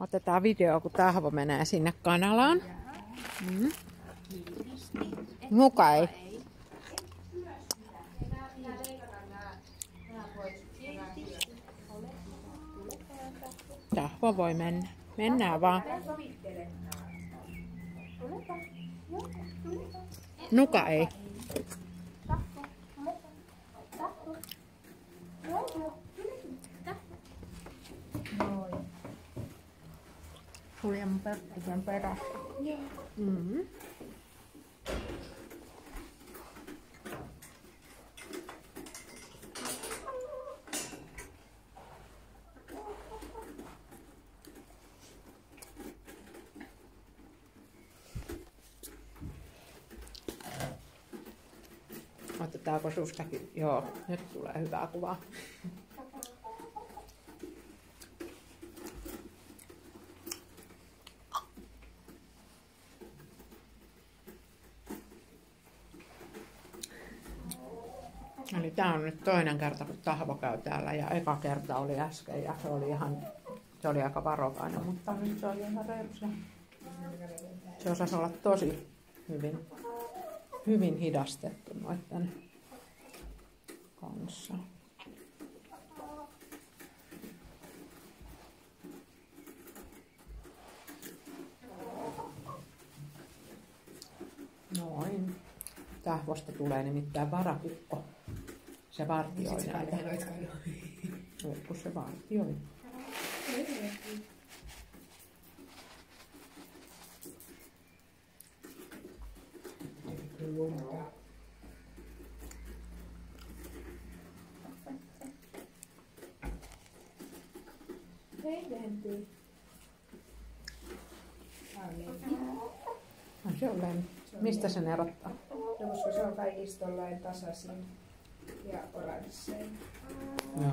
Otetaan video, kun Tahvo menee sinne kanalaan. Mm. Muka ei. Tahvo voi mennä. Mennään vaan. Nuka ei. Kuljen Perttisen perässä. Mm-hmm. Otetaanko sustakin? Joo, nyt tulee hyvää kuvaa. Eli tämä on nyt toinen kerta, kun Tahvo käy täällä ja eka kerta oli äsken ja se oli ihan, se oli aika varovainen, mutta nyt se oli ihan reilus. ja Se osasi olla tosi hyvin, hyvin hidastettu noiden kanssa. Noin. Tahvosta tulee nimittäin varakukko. Se vartioi näitä. Kun se vartioi. Hei Lempi. No, se on lempi. Mistä sen erottaa? No koska se on kaikista tasaisin ja oranssein. Joo.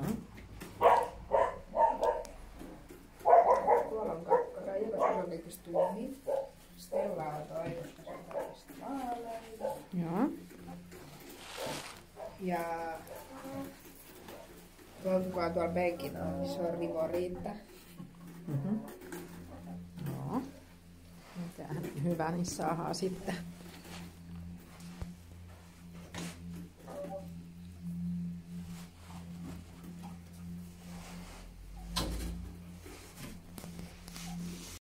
Tuolla on se on kaikista tuumi. Stella on toi, koska se on vaaleita. Joo. Ja tuolla kuka on tuolla penkin on, niin se on Rivoriinta. Mm-hmm. Joo. Mitähän hyvä, niin saadaan sitten